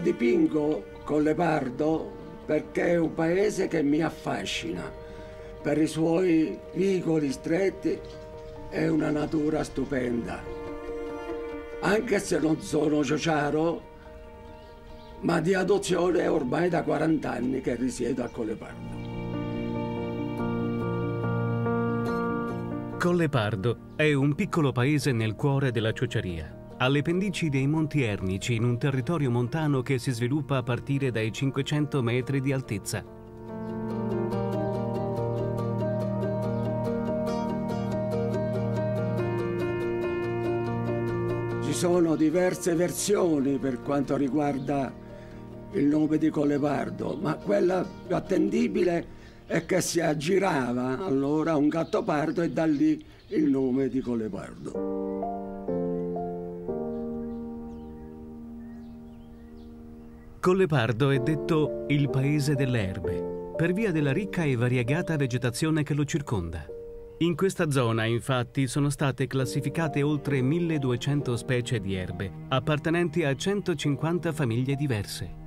Dipingo con Lepardo perché è un paese che mi affascina per i suoi vicoli stretti e una natura stupenda. Anche se non sono ciociaro, ma di adozione ormai da 40 anni che risiedo a Collepardo. Collepardo è un piccolo paese nel cuore della ciociaria alle pendici dei Monti Ernici in un territorio montano che si sviluppa a partire dai 500 metri di altezza. Ci sono diverse versioni per quanto riguarda il nome di Collepardo, ma quella più attendibile è che si aggirava allora un gatto pardo e da lì il nome di Collepardo. Collepardo è detto il paese delle erbe, per via della ricca e variegata vegetazione che lo circonda. In questa zona, infatti, sono state classificate oltre 1200 specie di erbe, appartenenti a 150 famiglie diverse.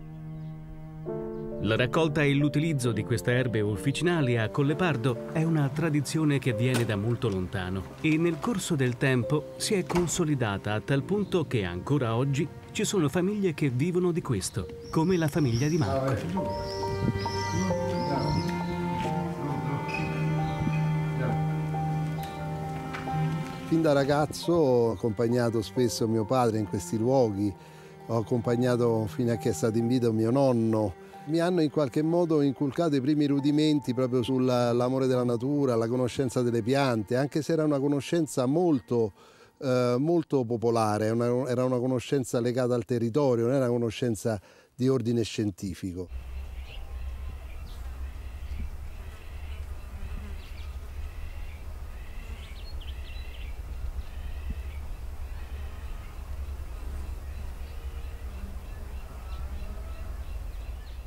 La raccolta e l'utilizzo di queste erbe officinali a Collepardo è una tradizione che viene da molto lontano e nel corso del tempo si è consolidata a tal punto che ancora oggi ci sono famiglie che vivono di questo, come la famiglia di Marco. Fin da ragazzo ho accompagnato spesso mio padre in questi luoghi, ho accompagnato fino a che è stato in vita mio nonno. Mi hanno in qualche modo inculcato i primi rudimenti proprio sull'amore della natura, la conoscenza delle piante, anche se era una conoscenza molto eh, molto popolare, una, era una conoscenza legata al territorio, non era una conoscenza di ordine scientifico.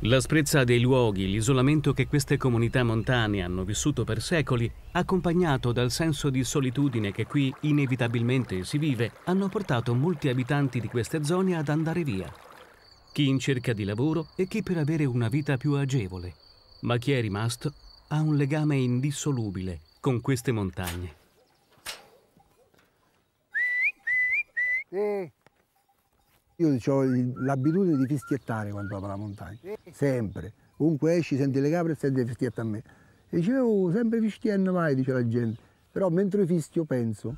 L'asprezza dei luoghi, l'isolamento che queste comunità montane hanno vissuto per secoli, accompagnato dal senso di solitudine che qui inevitabilmente si vive, hanno portato molti abitanti di queste zone ad andare via. Chi in cerca di lavoro e chi per avere una vita più agevole. Ma chi è rimasto ha un legame indissolubile con queste montagne. Eh. Io ho l'abitudine di fischiettare quando vado alla montagna, sempre. Comunque esci, senti le capre e senti fischietta a me. E dicevo, oh, sempre fischiando mai, dice la gente. Però mentre fischio penso.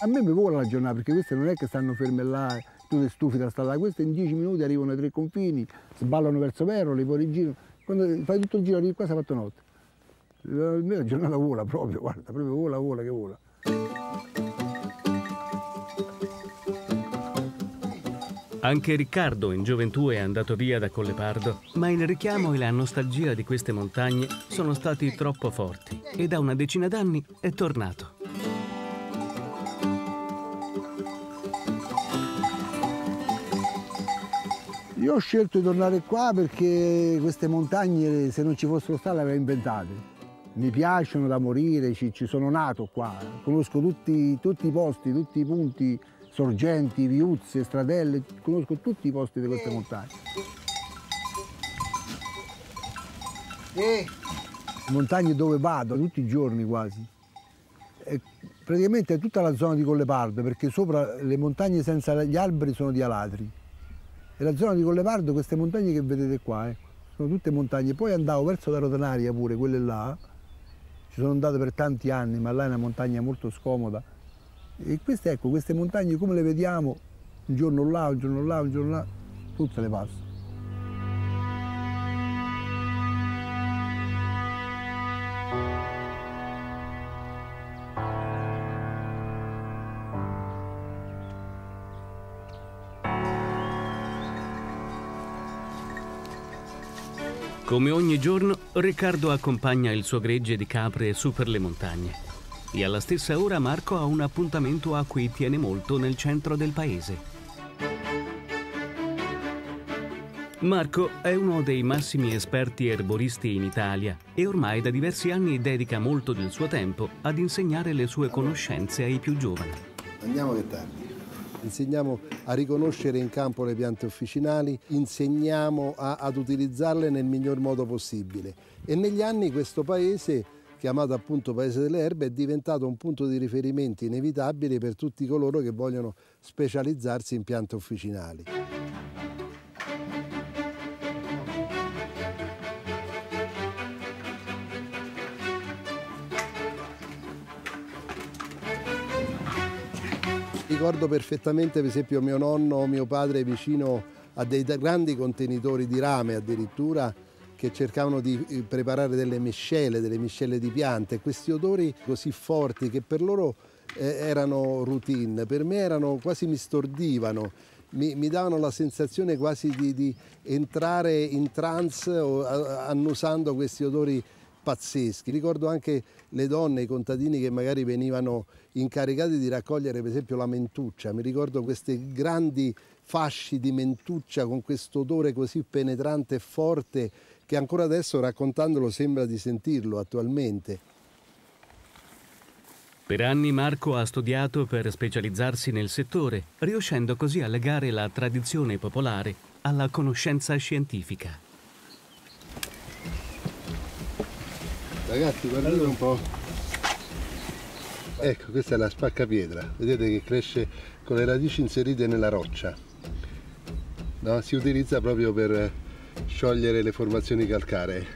A me mi vola la giornata, perché queste non è che stanno ferme là, tu ti stufi da stare là, queste in dieci minuti arrivano ai tre confini, sballano verso Veroli, poi girano. Quando fai tutto il giro arrivi qua si è fatto notte. La giornata vola proprio, guarda, proprio vola, vola, che vola. Anche Riccardo in gioventù è andato via da Collepardo, ma il richiamo e la nostalgia di queste montagne sono stati troppo forti e da una decina d'anni è tornato. Io ho scelto di tornare qua perché queste montagne, se non ci fossero state, le avrei inventate. Mi piacciono da morire, ci, ci sono nato qua, conosco tutti, tutti i posti, tutti i punti sorgenti, viuzze, stradelle, conosco tutti i posti di queste montagne. Montagne dove vado tutti i giorni quasi. E praticamente è tutta la zona di Collepardo, perché sopra le montagne senza gli alberi sono di Alatri. E la zona di Collepardo, queste montagne che vedete qua, eh, sono tutte montagne. Poi andavo verso la Rotenaria pure, quelle là. Ci sono andato per tanti anni, ma là è una montagna molto scomoda e queste, ecco, queste montagne come le vediamo, un giorno là, un giorno là, un giorno là, tutte le passo. Come ogni giorno, Riccardo accompagna il suo gregge di capre su per le montagne e alla stessa ora Marco ha un appuntamento a cui tiene molto nel centro del paese. Marco è uno dei massimi esperti erboristi in Italia e ormai da diversi anni dedica molto del suo tempo ad insegnare le sue conoscenze ai più giovani. Andiamo che tardi. Insegniamo a riconoscere in campo le piante officinali, insegniamo a, ad utilizzarle nel miglior modo possibile. E negli anni questo paese, chiamato appunto Paese delle Erbe, è diventato un punto di riferimento inevitabile per tutti coloro che vogliono specializzarsi in piante officinali. Ricordo perfettamente per esempio mio nonno o mio padre vicino a dei grandi contenitori di rame addirittura che cercavano di eh, preparare delle miscele, delle miscele di piante. Questi odori così forti che per loro eh, erano routine, per me erano quasi mi stordivano, mi, mi davano la sensazione quasi di, di entrare in trance annusando questi odori pazzeschi. Ricordo anche le donne, i contadini che magari venivano incaricati di raccogliere per esempio la mentuccia. Mi ricordo questi grandi fasci di mentuccia con questo odore così penetrante e forte che ancora adesso raccontandolo sembra di sentirlo attualmente. Per anni Marco ha studiato per specializzarsi nel settore, riuscendo così a legare la tradizione popolare alla conoscenza scientifica. Ragazzi guardate un po'. Ecco, questa è la spaccapietra. Vedete che cresce con le radici inserite nella roccia. No? Si utilizza proprio per sciogliere le formazioni calcaree.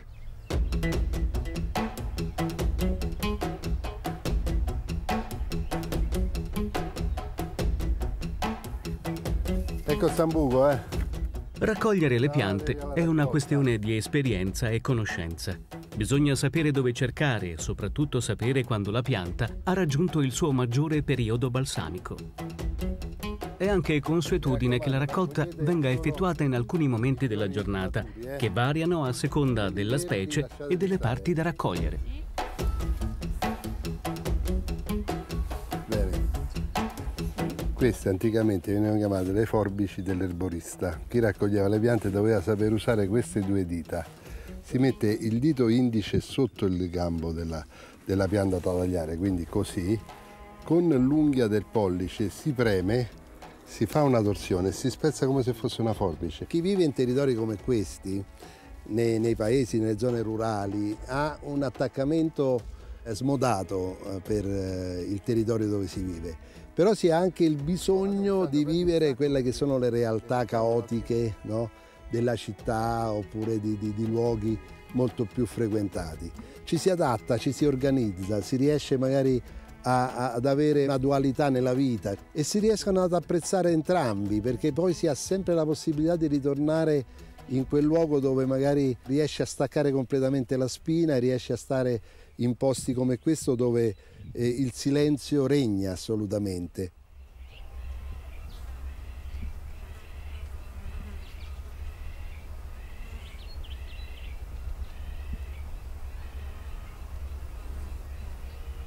Ecco il sambuco, eh. Raccogliere le piante è una questione di esperienza e conoscenza. Bisogna sapere dove cercare e soprattutto sapere quando la pianta ha raggiunto il suo maggiore periodo balsamico. È anche consuetudine che la raccolta venga effettuata in alcuni momenti della giornata, che variano a seconda della specie e delle parti da raccogliere. Queste anticamente venivano chiamate le forbici dell'erborista. Chi raccoglieva le piante doveva saper usare queste due dita si mette il dito indice sotto il gambo della, della pianta da tagliare, quindi così, con l'unghia del pollice si preme, si fa una torsione e si spezza come se fosse una forbice. Chi vive in territori come questi, nei, nei paesi, nelle zone rurali, ha un attaccamento eh, smodato eh, per eh, il territorio dove si vive, però si ha anche il bisogno di vivere quelle che sono le realtà caotiche, no? della città oppure di, di, di luoghi molto più frequentati. Ci si adatta, ci si organizza, si riesce magari a, ad avere una dualità nella vita e si riescono ad apprezzare entrambi perché poi si ha sempre la possibilità di ritornare in quel luogo dove magari riesce a staccare completamente la spina e riesce a stare in posti come questo dove eh, il silenzio regna assolutamente.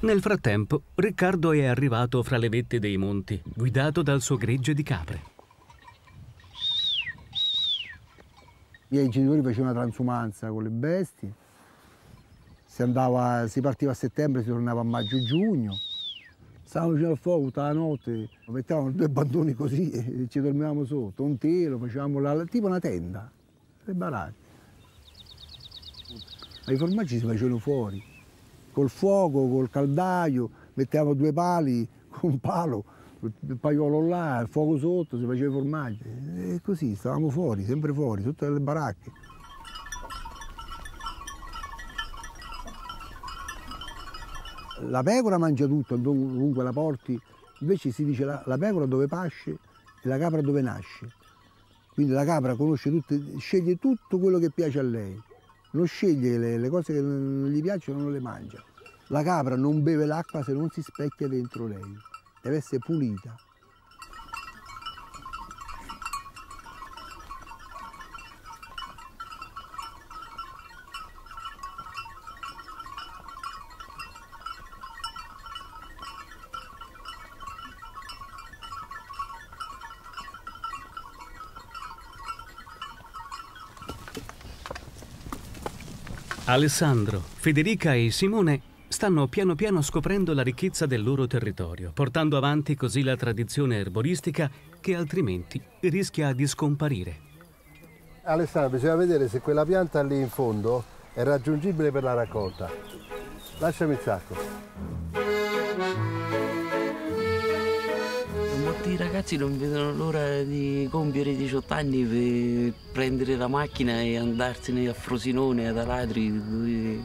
Nel frattempo, Riccardo è arrivato fra le vette dei monti, guidato dal suo gregge di capre. I miei genitori facevano una transumanza con le bestie, si, andava, si partiva a settembre, si tornava a maggio-giugno, stavamo vicino al fuoco tutta la notte, mettevamo due bandoni così e ci dormivamo sotto, un telo, facevamo la, tipo una tenda, le baracche. Ma i formaggi si facevano fuori col fuoco, col caldaio, mettevamo due pali un palo, il paiolo là, il fuoco sotto, si faceva i formaggi. E così, stavamo fuori, sempre fuori, tutte le baracche. La pecora mangia tutto, ovunque la porti, invece si dice la, la pecora dove pasce e la capra dove nasce. Quindi la capra conosce tutte, sceglie tutto quello che piace a lei non sceglie le, le cose che non gli piacciono, non le mangia. La capra non beve l'acqua se non si specchia dentro lei, deve essere pulita. Alessandro, Federica e Simone stanno piano piano scoprendo la ricchezza del loro territorio, portando avanti così la tradizione erboristica che altrimenti rischia di scomparire. Alessandro, bisogna vedere se quella pianta lì in fondo è raggiungibile per la raccolta. Lasciami il sacco. Molti ragazzi non vedono l'ora di compiere 18 anni per prendere la macchina e andarsene a Frosinone, ad Alatri, dove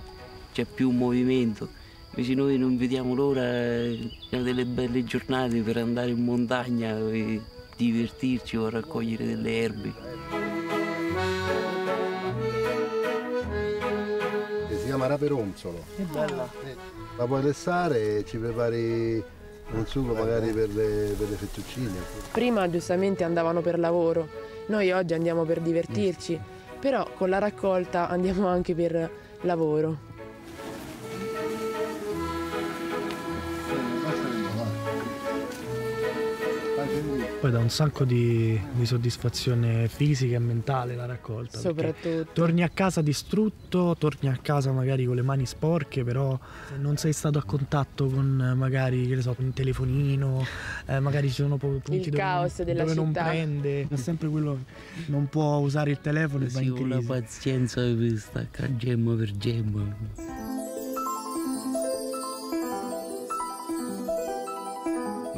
c'è più movimento. Invece noi non vediamo l'ora delle belle giornate per andare in montagna e divertirci o raccogliere delle erbe. Si chiama raperonzolo. Che bella! La puoi lessare e ci prepari un sugo magari per le, per le fettuccine. Prima giustamente andavano per lavoro, noi oggi andiamo per divertirci, però con la raccolta andiamo anche per lavoro. Poi dà un sacco di, di soddisfazione fisica e mentale la raccolta. Soprattutto. Torni a casa distrutto, torni a casa magari con le mani sporche, però se non sei stato a contatto con magari, che ne so, con il telefonino, eh, magari ci sono punti dove, caos non, della dove non città. prende, è sempre quello che non può usare il telefono e va in crisi. pazienza staccare gemma per gemma.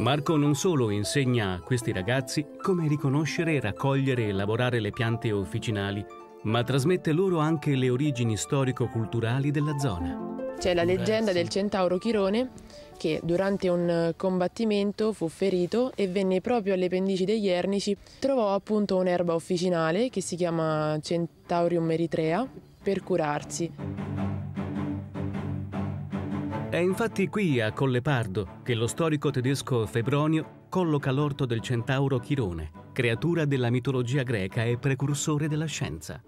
Marco non solo insegna a questi ragazzi come riconoscere, raccogliere e lavorare le piante officinali, ma trasmette loro anche le origini storico-culturali della zona. C'è la leggenda del centauro Chirone che durante un combattimento fu ferito e venne proprio alle pendici degli Ernici, trovò appunto un'erba officinale che si chiama Centaurium eritrea per curarsi. È infatti qui a Collepardo che lo storico tedesco Febronio colloca l'orto del centauro Chirone, creatura della mitologia greca e precursore della scienza.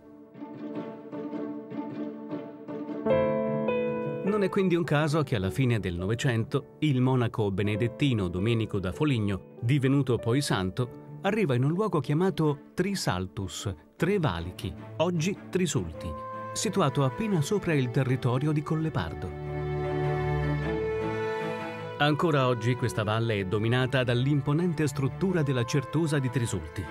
Non è quindi un caso che alla fine del Novecento il monaco benedettino Domenico da Foligno, divenuto poi santo, arriva in un luogo chiamato Trisaltus, Tre Valichi, oggi Trisulti, situato appena sopra il territorio di Collepardo. Ancora oggi questa valle è dominata dall'imponente struttura della certosa di Trisulti.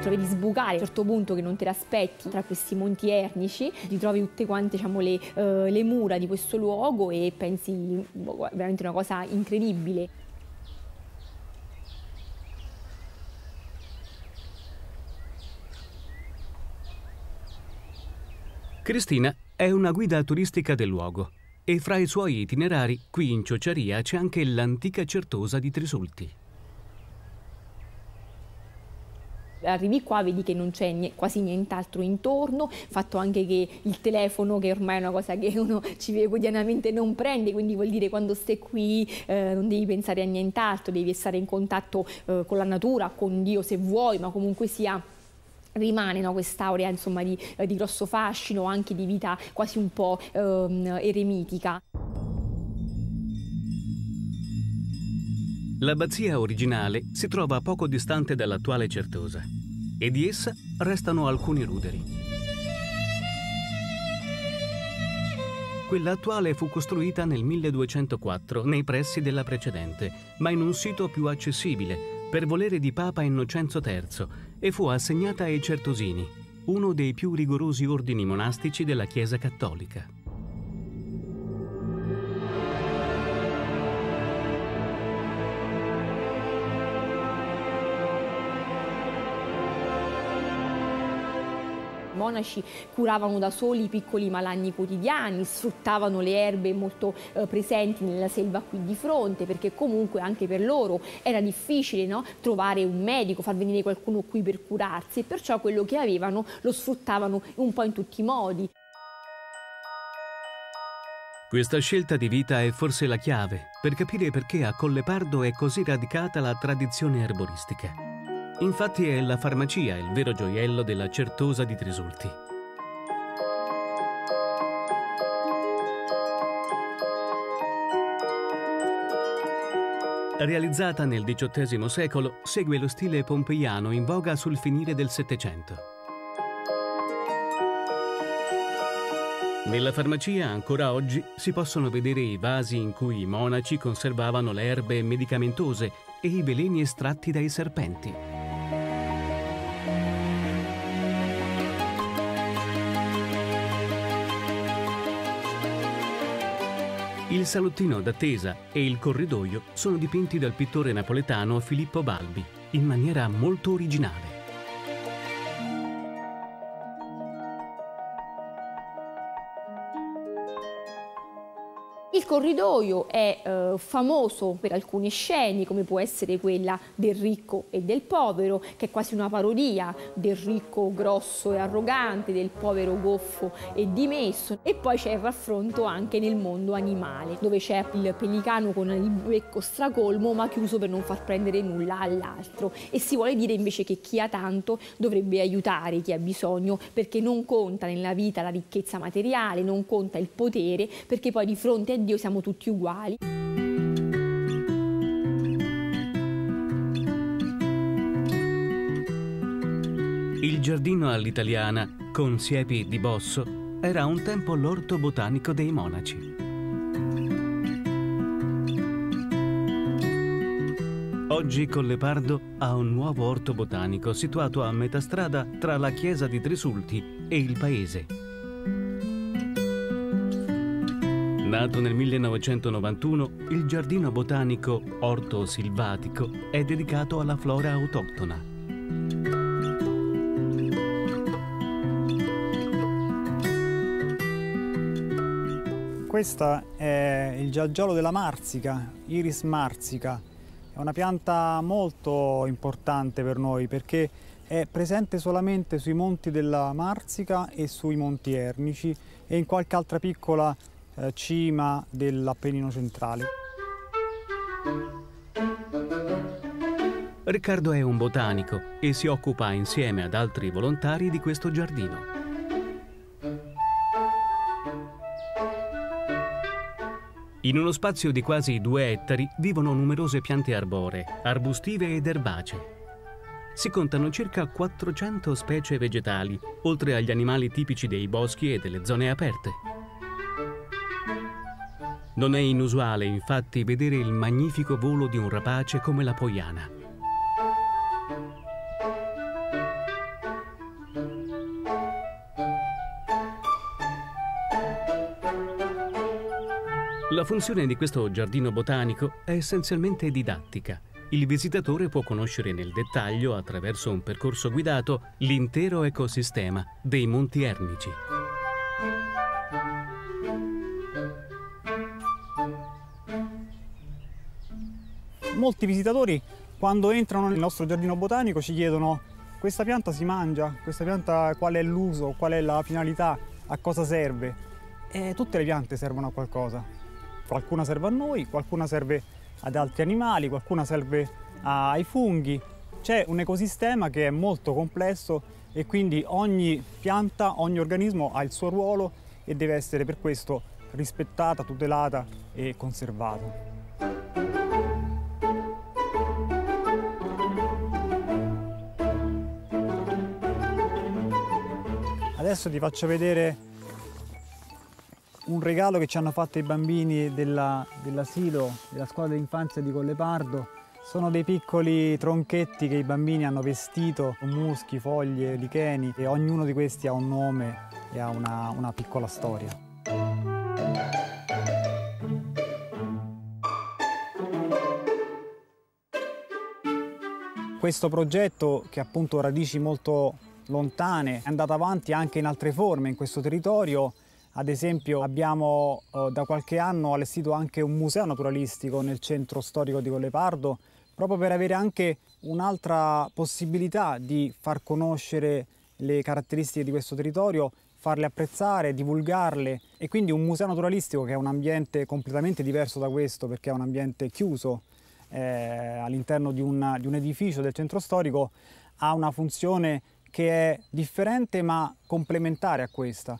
trovi di sbucare a un certo punto che non te l'aspetti tra questi monti ernici, ti trovi tutte quante diciamo, le, eh, le mura di questo luogo e pensi boh, veramente una cosa incredibile. Cristina è una guida turistica del luogo e fra i suoi itinerari qui in Ciociaria c'è anche l'antica certosa di Trisulti. Arrivi qua, vedi che non c'è quasi nient'altro intorno, fatto anche che il telefono, che ormai è una cosa che uno ci vede quotidianamente, non prende, quindi vuol dire quando stai qui eh, non devi pensare a nient'altro, devi stare in contatto eh, con la natura, con Dio se vuoi, ma comunque sia rimane no, quest'aurea di, eh, di grosso fascino, anche di vita quasi un po' ehm, eremitica. L'abbazia originale si trova poco distante dall'attuale certosa e di essa restano alcuni ruderi. Quella attuale fu costruita nel 1204 nei pressi della precedente, ma in un sito più accessibile, per volere di Papa Innocenzo III, e fu assegnata ai Certosini, uno dei più rigorosi ordini monastici della Chiesa cattolica. Monaci curavano da soli i piccoli malanni quotidiani, sfruttavano le erbe molto eh, presenti nella selva qui di fronte, perché comunque anche per loro era difficile no? trovare un medico, far venire qualcuno qui per curarsi e perciò quello che avevano lo sfruttavano un po' in tutti i modi. Questa scelta di vita è forse la chiave per capire perché a Collepardo è così radicata la tradizione erboristica. Infatti è la farmacia il vero gioiello della Certosa di Trisulti. Realizzata nel XVIII secolo, segue lo stile pompeiano in voga sul finire del Settecento. Nella farmacia ancora oggi si possono vedere i vasi in cui i monaci conservavano le erbe medicamentose e i veleni estratti dai serpenti. Il salottino d'attesa e il corridoio sono dipinti dal pittore napoletano Filippo Balbi in maniera molto originale. Corridoio è eh, famoso per alcune scene, come può essere quella del ricco e del povero, che è quasi una parodia del ricco grosso e arrogante, del povero goffo e dimesso. E poi c'è il raffronto anche nel mondo animale, dove c'è il pelicano con il becco stracolmo, ma chiuso per non far prendere nulla all'altro. E si vuole dire invece che chi ha tanto dovrebbe aiutare chi ha bisogno, perché non conta nella vita la ricchezza materiale, non conta il potere, perché poi di fronte a Dio siamo tutti uguali. Il giardino all'italiana, con siepi di bosso, era un tempo l'orto botanico dei monaci. Oggi Collepardo ha un nuovo orto botanico situato a metà strada tra la chiesa di Trisulti e il paese. Nato nel 1991, il giardino botanico Orto Silvatico è dedicato alla flora autoctona. Questo è il gialgiolo della marzica, Iris marzica. È una pianta molto importante per noi perché è presente solamente sui monti della Marsica e sui monti Ernici e in qualche altra piccola eh, cima dell'Appennino centrale. Riccardo è un botanico e si occupa insieme ad altri volontari di questo giardino. In uno spazio di quasi due ettari vivono numerose piante arboree, arbustive ed erbacee. Si contano circa 400 specie vegetali, oltre agli animali tipici dei boschi e delle zone aperte. Non è inusuale infatti vedere il magnifico volo di un rapace come la poiana. La funzione di questo giardino botanico è essenzialmente didattica. Il visitatore può conoscere nel dettaglio, attraverso un percorso guidato, l'intero ecosistema dei Monti Ernici. Molti visitatori quando entrano nel nostro giardino botanico ci chiedono questa pianta si mangia, questa pianta qual è l'uso, qual è la finalità, a cosa serve. E tutte le piante servono a qualcosa. Qualcuna serve a noi, qualcuna serve ad altri animali, qualcuna serve ai funghi. C'è un ecosistema che è molto complesso e quindi ogni pianta, ogni organismo ha il suo ruolo e deve essere per questo rispettata, tutelata e conservata. Adesso ti faccio vedere un regalo che ci hanno fatto i bambini della, dell'asilo, della scuola dell'infanzia di Collepardo. Sono dei piccoli tronchetti che i bambini hanno vestito con muschi, foglie, licheni e ognuno di questi ha un nome e ha una, una piccola storia. Questo progetto, che ha appunto radici molto lontane, è andato avanti anche in altre forme in questo territorio. Ad esempio abbiamo eh, da qualche anno allestito anche un museo naturalistico nel centro storico di Collepardo, proprio per avere anche un'altra possibilità di far conoscere le caratteristiche di questo territorio, farle apprezzare, divulgarle e quindi un museo naturalistico che è un ambiente completamente diverso da questo perché è un ambiente chiuso eh, all'interno di, di un edificio del centro storico ha una funzione che è differente ma complementare a questa.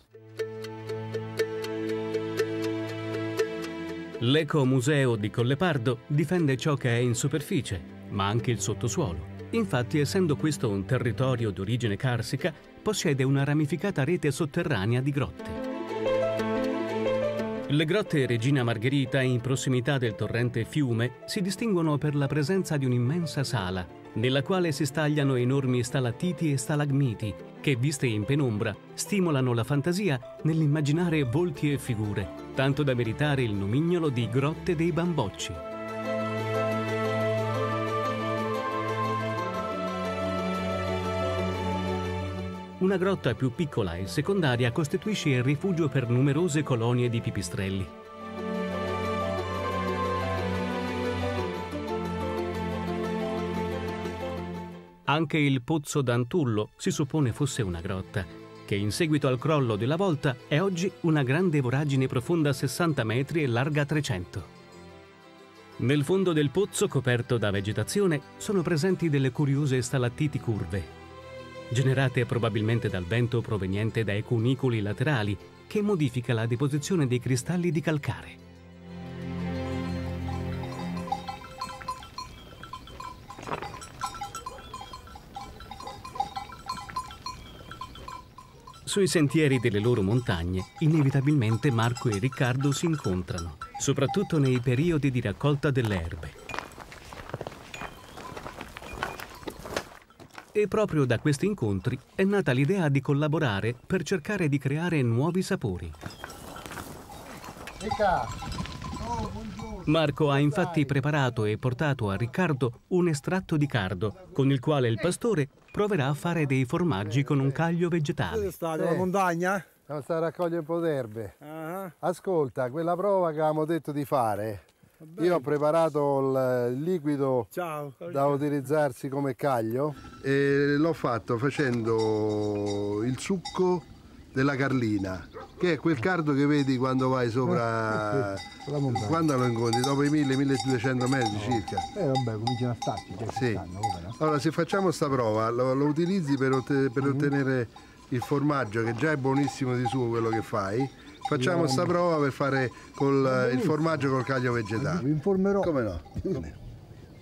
L'Ecomuseo di Collepardo difende ciò che è in superficie, ma anche il sottosuolo. Infatti, essendo questo un territorio d'origine carsica, possiede una ramificata rete sotterranea di grotte. Le grotte Regina Margherita, in prossimità del torrente Fiume, si distinguono per la presenza di un'immensa sala, nella quale si stagliano enormi stalattiti e stalagmiti, che, viste in penombra, stimolano la fantasia nell'immaginare volti e figure, tanto da meritare il nomignolo di Grotte dei Bambocci. Una grotta più piccola e secondaria costituisce il rifugio per numerose colonie di pipistrelli. Anche il Pozzo d'Antullo si suppone fosse una grotta, che in seguito al crollo della volta è oggi una grande voragine profonda 60 metri e larga 300. Nel fondo del pozzo, coperto da vegetazione, sono presenti delle curiose stalattiti curve, generate probabilmente dal vento proveniente dai cunicoli laterali, che modifica la deposizione dei cristalli di calcare. Sui sentieri delle loro montagne, inevitabilmente Marco e Riccardo si incontrano, soprattutto nei periodi di raccolta delle erbe. E proprio da questi incontri è nata l'idea di collaborare per cercare di creare nuovi sapori. Marco ha infatti preparato e portato a Riccardo un estratto di cardo, con il quale il pastore proverà a fare dei formaggi con un caglio vegetale. Dove state? La montagna? Siamo stati a raccogliere un po' d'erbe. Uh-huh. Ascolta, quella prova che avevamo detto di fare, io ho preparato il liquido Ciao. da utilizzarsi come caglio e l'ho fatto facendo il succo della carlina, che è quel cardo che vedi quando vai sopra, quando lo incontri, dopo i 1000-1200 metri circa. Eh vabbè, cominciano a starci. Cioè sì. stanno, no? Allora, se facciamo sta prova, lo, lo utilizzi per, otte- per ottenere il formaggio, che già è buonissimo di suo quello che fai, facciamo sta prova per fare col, il formaggio col caglio Vi vegetale. informerò. Come no?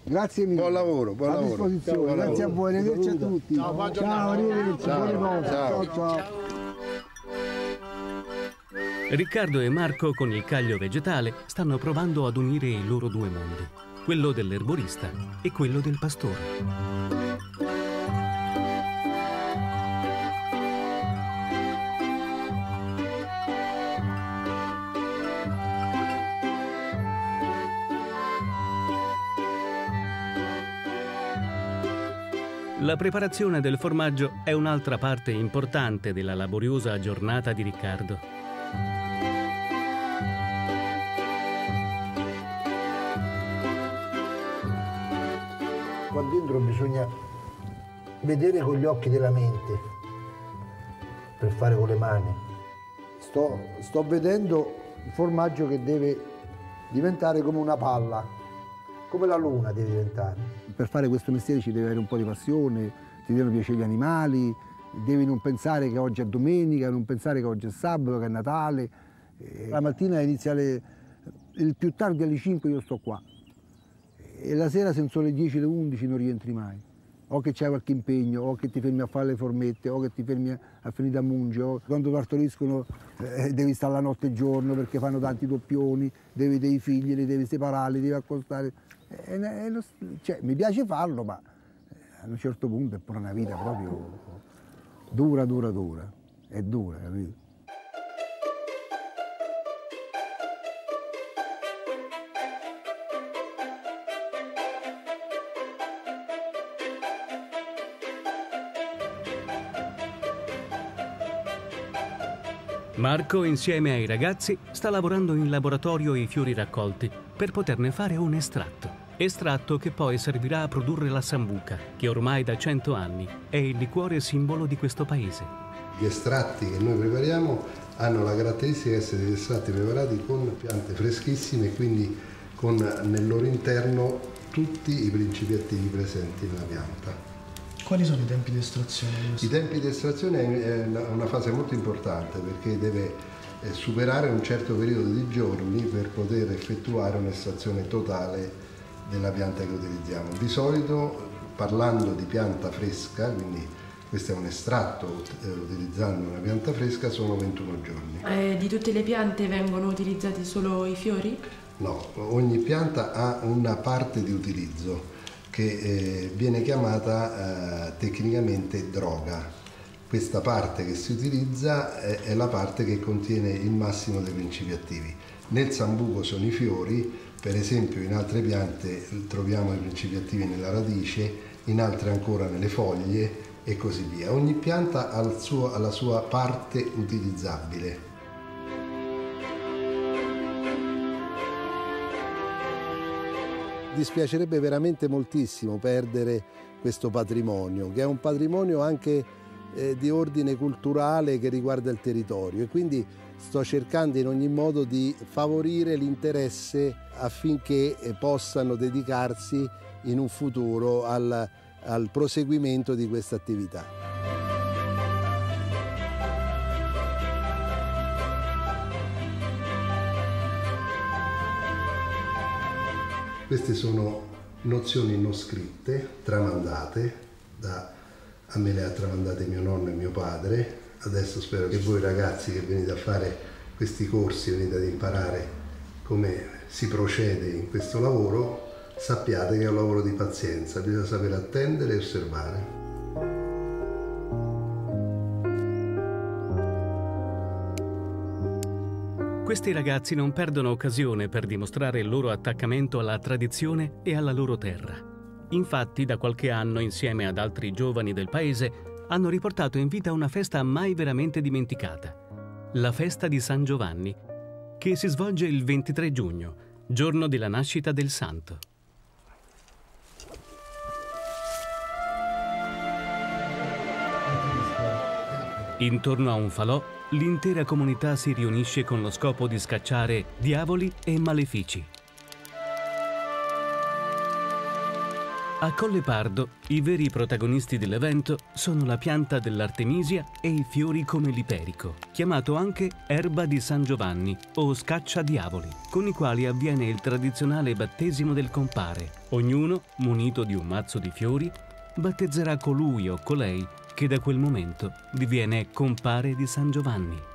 Grazie mille. Buon lavoro, buon a lavoro. disposizione. Buon Grazie lavoro. a voi, arrivederci a tutti. Ciao, arrivederci. Ciao, buone cose. ciao. ciao. ciao. Riccardo e Marco con il caglio vegetale stanno provando ad unire i loro due mondi, quello dell'erborista e quello del pastore. La preparazione del formaggio è un'altra parte importante della laboriosa giornata di Riccardo. Dentro bisogna vedere con gli occhi della mente per fare con le mani. Sto, sto vedendo il formaggio che deve diventare come una palla. Come la luna deve diventare. Per fare questo mestiere ci deve avere un po' di passione, ti devono piacere gli animali, devi non pensare che oggi è domenica, non pensare che oggi è sabato, che è Natale. La mattina inizia alle, il più tardi alle 5 io sto qua. E la sera se sono le 10, le 11 non rientri mai. O che c'è qualche impegno, o che ti fermi a fare le formette, o che ti fermi a, a finire da mungere, o quando partoriscono eh, devi stare la notte e giorno perché fanno tanti doppioni, devi dei figli, li devi separare, li devi accostare. Eh, eh, lo- cioè, mi piace farlo, ma a un certo punto è pure una vita proprio dura, dura, dura. È dura, capito? Marco, insieme ai ragazzi, sta lavorando in laboratorio i fiori raccolti per poterne fare un estratto. Estratto che poi servirà a produrre la sambuca, che ormai da 100 anni è il liquore simbolo di questo paese. Gli estratti che noi prepariamo hanno la caratteristica di essere degli estratti preparati con piante freschissime quindi con nel loro interno tutti i principi attivi presenti nella pianta. Quali sono i tempi di estrazione? I tempi di estrazione è una- una fase molto importante perché deve eh, superare un certo periodo di giorni per poter effettuare un'estrazione totale della pianta che utilizziamo. Di solito, parlando di pianta fresca, quindi questo è un estratto eh, utilizzando una pianta fresca, sono 21 giorni. Eh, di tutte le piante vengono utilizzati solo i fiori? No, ogni pianta ha una parte di utilizzo che eh, viene chiamata eh, tecnicamente droga. Questa parte che si utilizza è, è la parte che contiene il massimo dei principi attivi. Nel sambuco sono i fiori, per esempio in altre piante troviamo i principi attivi nella radice, in altre ancora nelle foglie e così via. Ogni pianta ha, suo, ha la sua parte utilizzabile. Dispiacerebbe veramente moltissimo perdere questo patrimonio, che è un patrimonio anche eh, di ordine culturale che riguarda il territorio e quindi sto cercando in ogni modo di favorire l'interesse affinché eh, possano dedicarsi in un futuro al, al proseguimento di questa attività. Queste sono nozioni non scritte, tramandate, da, a me le ha tramandate mio nonno e mio padre, adesso spero che voi ragazzi che venite a fare questi corsi, venite ad imparare come si procede in questo lavoro, sappiate che è un lavoro di pazienza, bisogna sapere attendere e osservare. Questi ragazzi non perdono occasione per dimostrare il loro attaccamento alla tradizione e alla loro terra. Infatti, da qualche anno, insieme ad altri giovani del paese, hanno riportato in vita una festa mai veramente dimenticata, la festa di San Giovanni, che si svolge il 23 giugno, giorno della nascita del santo. Intorno a un falò, l'intera comunità si riunisce con lo scopo di scacciare diavoli e malefici. A Colle Pardo, i veri protagonisti dell'evento sono la pianta dell'artemisia e i fiori come l'iperico, chiamato anche erba di San Giovanni o scaccia diavoli, con i quali avviene il tradizionale battesimo del compare. Ognuno, munito di un mazzo di fiori, battezzerà colui o colei che da quel momento diviene compare di San Giovanni.